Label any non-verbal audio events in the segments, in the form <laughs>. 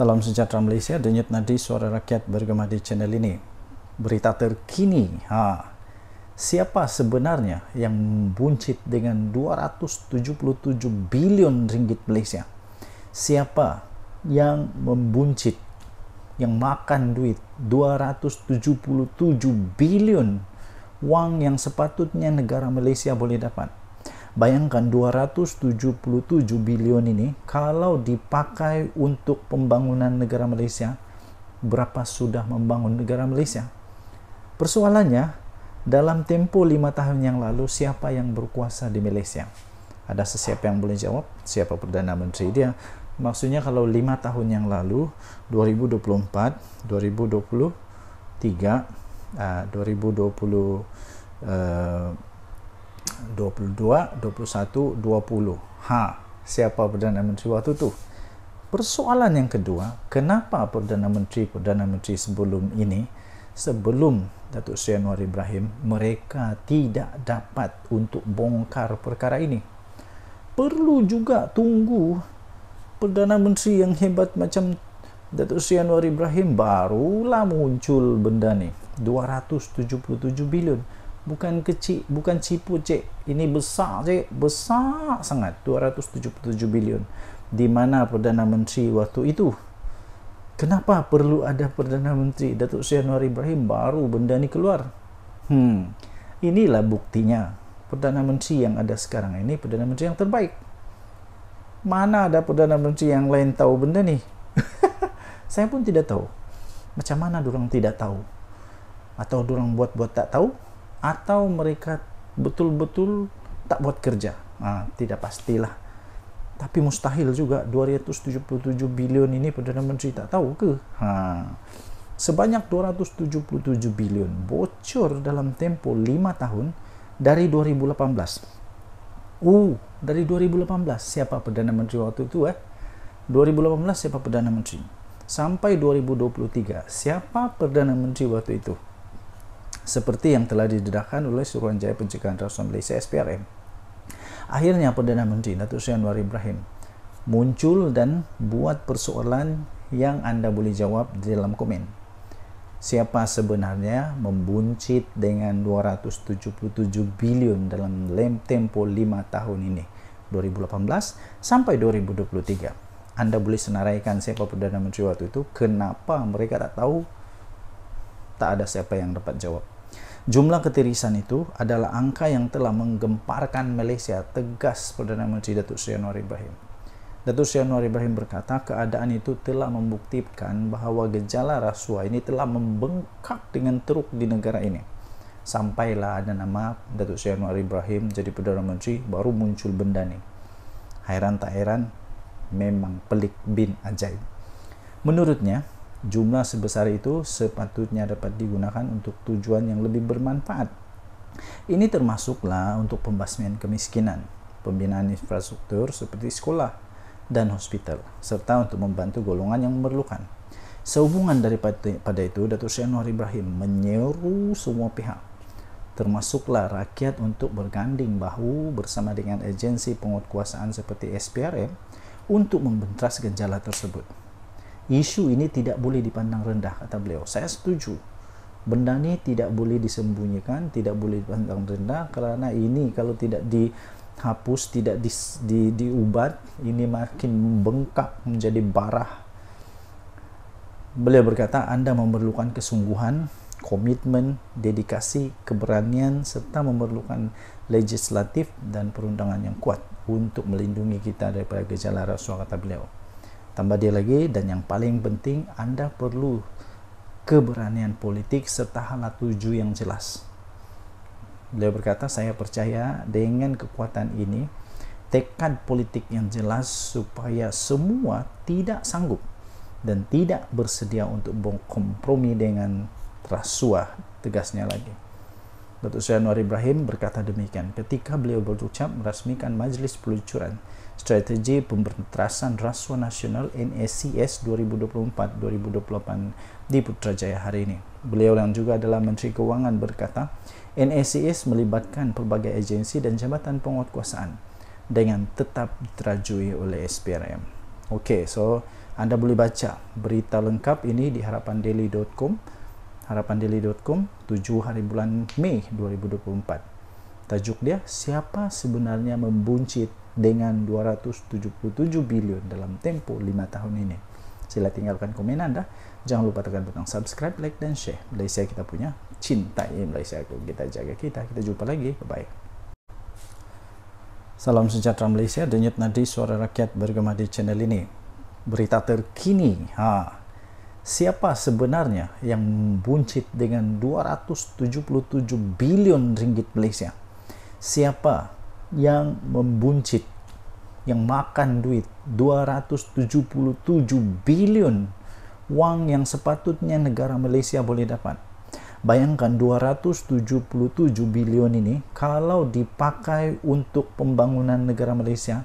Salam sejahtera Malaysia, denyut nadi suara rakyat bergema di channel ini. Berita terkini, ha, siapa sebenarnya yang membuncit dengan 277 bilion ringgit Malaysia? Siapa yang membuncit, yang makan duit 277 bilion wang yang sepatutnya negara Malaysia boleh dapat? Bayangkan 277 bilion ini kalau dipakai untuk pembangunan negara Malaysia, berapa sudah membangun negara Malaysia? Persoalannya, dalam tempo lima tahun yang lalu, siapa yang berkuasa di Malaysia? Ada sesiapa yang boleh jawab? Siapa Perdana Menteri dia? Maksudnya kalau lima tahun yang lalu, 2024, 2023, uh, 2020, uh, 22, 21, 20. Ha, siapa Perdana Menteri waktu tu? Persoalan yang kedua, kenapa Perdana Menteri Perdana Menteri sebelum ini, sebelum Datuk Seri Anwar Ibrahim, mereka tidak dapat untuk bongkar perkara ini? Perlu juga tunggu Perdana Menteri yang hebat macam Datuk Seri Anwar Ibrahim barulah muncul benda ni 277 bilion bukan kecil bukan cipu cik. Ini besar cik. Besar sangat. 277 bilion. Di mana Perdana Menteri waktu itu? Kenapa perlu ada Perdana Menteri? Datuk Seri Anwar Ibrahim baru benda ni keluar. Hmm. Inilah buktinya. Perdana Menteri yang ada sekarang ini Perdana Menteri yang terbaik. Mana ada Perdana Menteri yang lain tahu benda ni? <laughs> Saya pun tidak tahu. Macam mana orang tidak tahu? Atau orang buat-buat tak tahu atau mereka betul-betul tak buat kerja. Ha, tidak pastilah. Tapi mustahil juga 277 bilion ini Perdana Menteri tak tahu ke? Ha. sebanyak 277 bilion bocor dalam tempo 5 tahun dari 2018 uh, dari 2018 siapa Perdana Menteri waktu itu eh? 2018 siapa Perdana Menteri? Sampai 2023 siapa Perdana Menteri waktu itu seperti yang telah didedahkan oleh Suruhanjaya Pencegahan Rasuah Malaysia SPRM. Akhirnya Perdana Menteri Datuk Seri Anwar Ibrahim muncul dan buat persoalan yang anda boleh jawab di dalam komen. Siapa sebenarnya membuncit dengan 277 bilion dalam lem tempo 5 tahun ini 2018 sampai 2023. Anda boleh senaraikan siapa Perdana Menteri waktu itu, kenapa mereka tak tahu tak ada siapa yang dapat jawab. Jumlah ketirisan itu adalah angka yang telah menggemparkan Malaysia tegas Perdana Menteri Datuk Seri Anwar Ibrahim. Datuk Seri Anwar Ibrahim berkata keadaan itu telah membuktikan bahawa gejala rasuah ini telah membengkak dengan teruk di negara ini. Sampailah ada nama Datuk Seri Anwar Ibrahim jadi Perdana Menteri baru muncul benda ni. Hairan tak hairan, memang pelik bin ajaib. Menurutnya, jumlah sebesar itu sepatutnya dapat digunakan untuk tujuan yang lebih bermanfaat. Ini termasuklah untuk pembasmian kemiskinan, pembinaan infrastruktur seperti sekolah dan hospital, serta untuk membantu golongan yang memerlukan. Sehubungan daripada itu, Datuk Seri Ibrahim menyeru semua pihak, termasuklah rakyat untuk berganding bahu bersama dengan agensi penguatkuasaan seperti SPRM untuk membentras gejala tersebut isu ini tidak boleh dipandang rendah kata beliau. Saya setuju. Benda ni tidak boleh disembunyikan tidak boleh dipandang rendah kerana ini kalau tidak dihapus tidak di, di, diubat ini makin membengkak menjadi barah. Beliau berkata anda memerlukan kesungguhan komitmen dedikasi keberanian serta memerlukan legislatif dan perundangan yang kuat untuk melindungi kita daripada gejala rasuah kata beliau Tambah dia lagi dan yang paling penting anda perlu keberanian politik serta hala tuju yang jelas. Beliau berkata saya percaya dengan kekuatan ini tekad politik yang jelas supaya semua tidak sanggup dan tidak bersedia untuk berkompromi dengan rasuah tegasnya lagi. Datuk Seri Anwar Ibrahim berkata demikian ketika beliau berucap merasmikan majlis peluncuran Strategi Pemberantasan Rasuah Nasional NSCS 2024-2028 di Putrajaya hari ini. Beliau yang juga adalah Menteri Keuangan berkata, NSCS melibatkan pelbagai agensi dan jabatan penguatkuasaan dengan tetap terajui oleh SPRM. Okey, so Anda boleh baca berita lengkap ini di harapandaily.com harapandaily.com 7 hari bulan Mei 2024. Tajuk dia, siapa sebenarnya membuncit dengan 277 bilion dalam tempo 5 tahun ini. Sila tinggalkan komen Anda. Jangan lupa tekan butang subscribe, like, dan share. Malaysia kita punya, cintai Malaysia kita jaga kita. Kita jumpa lagi. Bye-bye. Salam sejahtera Malaysia. Denyut nadi suara rakyat bergema di channel ini berita terkini. Ha. Siapa sebenarnya yang buncit dengan 277 bilion ringgit Malaysia? Siapa yang membuncit yang makan duit 277 bilion wang yang sepatutnya negara Malaysia boleh dapat. Bayangkan 277 bilion ini kalau dipakai untuk pembangunan negara Malaysia,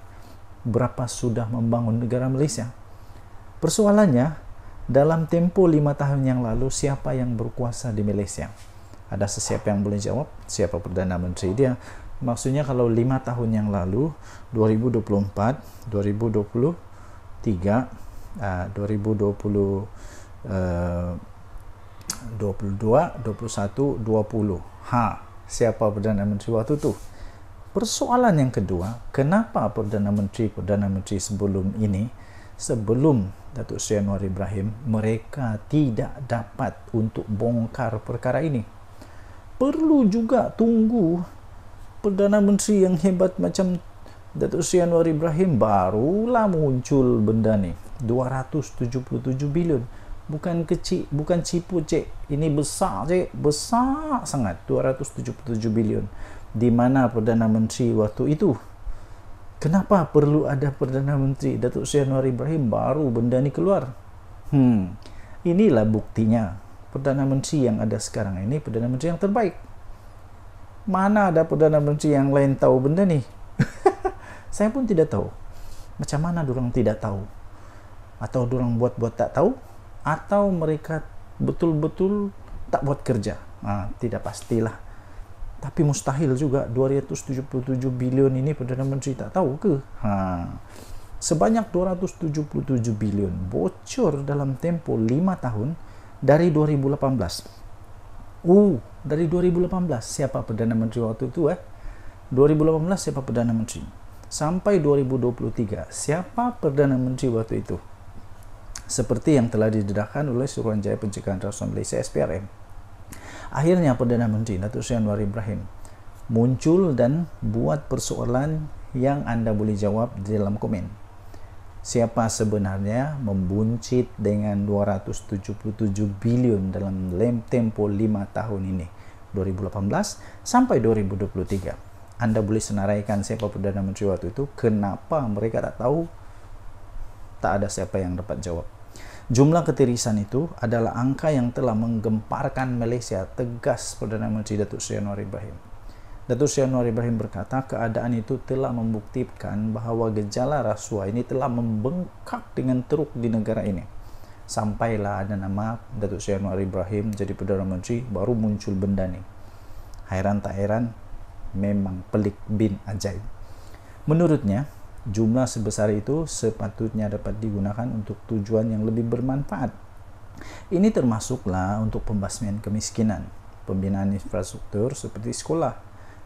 berapa sudah membangun negara Malaysia? Persoalannya, dalam tempo lima tahun yang lalu, siapa yang berkuasa di Malaysia? Ada sesiapa yang boleh jawab? Siapa Perdana Menteri dia? Maksudnya kalau lima tahun yang lalu, 2024, 2023, uh, 2020, uh, 22, 21, 20. Ha, siapa Perdana Menteri waktu itu? Persoalan yang kedua, kenapa Perdana Menteri Perdana Menteri sebelum ini sebelum Datuk Seri Anwar Ibrahim mereka tidak dapat untuk bongkar perkara ini perlu juga tunggu Perdana Menteri yang hebat macam Datuk Seri Anwar Ibrahim barulah muncul benda ni 277 bilion bukan kecil bukan cipu cek ini besar cek besar sangat 277 bilion di mana Perdana Menteri waktu itu Kenapa perlu ada Perdana Menteri Datuk Seri Anwar Ibrahim baru benda ni keluar? Hmm, inilah buktinya. Perdana Menteri yang ada sekarang ini Perdana Menteri yang terbaik. Mana ada Perdana Menteri yang lain tahu benda ni? <laughs> Saya pun tidak tahu. Macam mana orang tidak tahu? Atau orang buat-buat tak tahu? Atau mereka betul-betul tak buat kerja? Ah, tidak pastilah tapi mustahil juga 277 bilion ini Perdana Menteri tak tahu ke ha. sebanyak 277 bilion bocor dalam tempo 5 tahun dari 2018 uh, dari 2018 siapa Perdana Menteri waktu itu eh? 2018 siapa Perdana Menteri? Sampai 2023 siapa Perdana Menteri waktu itu? Seperti yang telah didedahkan oleh Suruhanjaya Pencegahan Rasuah Malaysia SPRM Akhirnya Perdana Menteri Datuk Seri Anwar Ibrahim muncul dan buat persoalan yang anda boleh jawab di dalam komen. Siapa sebenarnya membuncit dengan 277 bilion dalam lem tempo 5 tahun ini 2018 sampai 2023. Anda boleh senaraikan siapa Perdana Menteri waktu itu, kenapa mereka tak tahu? Tak ada siapa yang dapat jawab. Jumlah ketirisan itu adalah angka yang telah menggemparkan Malaysia, tegas Perdana Menteri Datuk Seri Anwar Ibrahim. Datuk Seri Anwar Ibrahim berkata keadaan itu telah membuktikan bahawa gejala rasuah ini telah membengkak dengan teruk di negara ini. Sampailah ada nama Datuk Seri Anwar Ibrahim jadi Perdana Menteri, baru muncul benda ni. Hairan tak heran, memang pelik bin ajaib. Menurutnya, jumlah sebesar itu sepatutnya dapat digunakan untuk tujuan yang lebih bermanfaat. Ini termasuklah untuk pembasmian kemiskinan, pembinaan infrastruktur seperti sekolah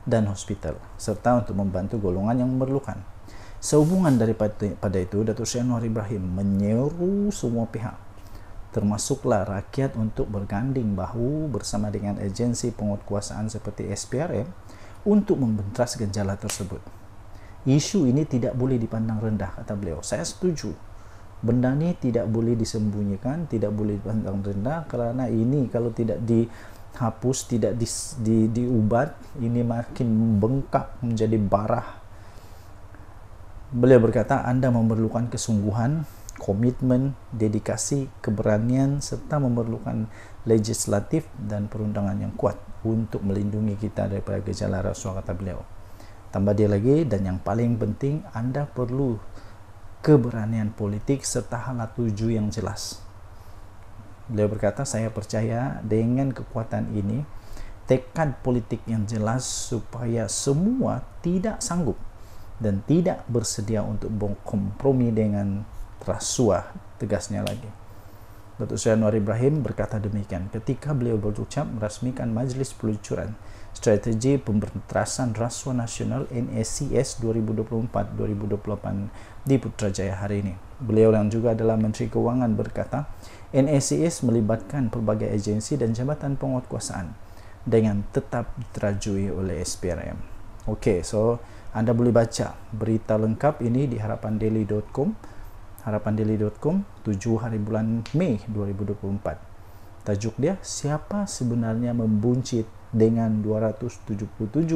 dan hospital, serta untuk membantu golongan yang memerlukan. Sehubungan daripada itu, Datuk Seri Anwar Ibrahim menyeru semua pihak, termasuklah rakyat untuk berganding bahu bersama dengan agensi penguatkuasaan seperti SPRM untuk membentas gejala tersebut. Isu ini tidak boleh dipandang rendah kata beliau. Saya setuju. Benda ini tidak boleh disembunyikan tidak boleh dipandang rendah kerana ini kalau tidak dihapus tidak di, di, diubat ini makin membengkak menjadi barah. Beliau berkata anda memerlukan kesungguhan komitmen dedikasi keberanian serta memerlukan legislatif dan perundangan yang kuat untuk melindungi kita daripada gejala rasuah kata beliau Tambah dia lagi dan yang paling penting anda perlu keberanian politik serta hala tuju yang jelas. Beliau berkata saya percaya dengan kekuatan ini tekad politik yang jelas supaya semua tidak sanggup dan tidak bersedia untuk berkompromi dengan rasuah tegasnya lagi. Datuk Seri Anwar Ibrahim berkata demikian ketika beliau berucap merasmikan Majlis Peluncuran Strategi Pemberantasan Rasuah Nasional NSCS 2024-2028 di Putrajaya hari ini. Beliau yang juga adalah Menteri Keuangan berkata, NSCS melibatkan pelbagai agensi dan jabatan penguatkuasaan dengan tetap diterajui oleh SPRM. Okey, so anda boleh baca berita lengkap ini di harapandaily.com harapandaily.com 7 hari bulan Mei 2024 tajuk dia siapa sebenarnya membuncit dengan 277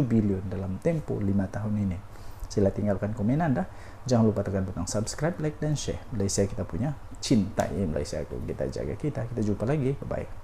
bilion dalam tempo 5 tahun ini? Sila tinggalkan komen anda. Jangan lupa tekan butang subscribe like dan share. Malaysia kita punya cintai Malaysia. Kita jaga kita. Kita jumpa lagi. Bye bye